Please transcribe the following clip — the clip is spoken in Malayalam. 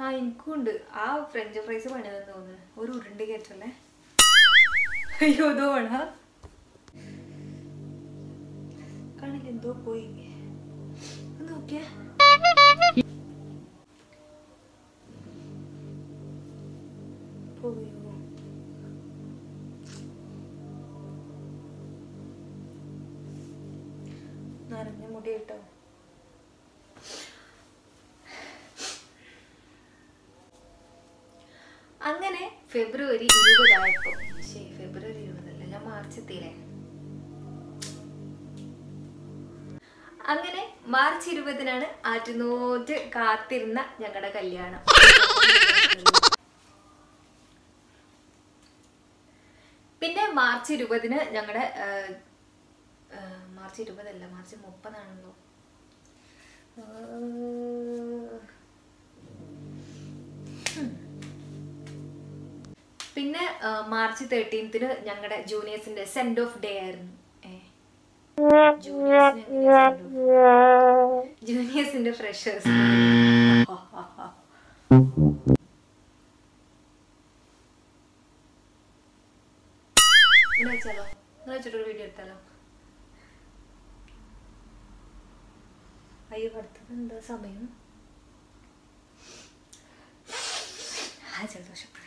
ആ എനിക്കും ഉണ്ട് ആ ഫ്രഞ്ച് ഫ്രൈസ് പണിതെന്ന് തോന്നുന്നു. ഒരു ഉരുണ്ട് കയറ്റല്ലേ അയ്യോ ഇതോണ കാണില്ല എന്തോ പോയി. നോക്കിയ. പോയോ? മുടി കേട്ടോ അങ്ങനെ ഫെബ്രുവരി ഇരുപതായപ്പോ. ശരി ഫെബ്രുവരി ഇരുപതല്ല ഞാൻ മാർച്ച് എത്തിയില്ലേ? അങ്ങനെ മാർച്ച് ഇരുപതിനാണ് ആറ്റുനോറ്റ് കാത്തിരുന്ന ഞങ്ങളുടെ കല്യാണം. പിന്നെ മാർച്ച് ഇരുപതിന് ഞങ്ങളുടെ മാർച്ച് ഇരുപതല്ല മാർച്ച് മുപ്പതാണല്ലോ പിന്നെ മാർച്ച് തേർട്ടീൻത്തിന് ഞങ്ങളുടെ ജൂനിയേഴ്സിന്റെ സെൻഡ് ഓഫ് ഡേ ആയിരുന്നു? ജൂനിയേഴ്സിന്റെ ഫ്രഷേഴ്സ്. എന്താ സമയം. ആ ജലദോഷം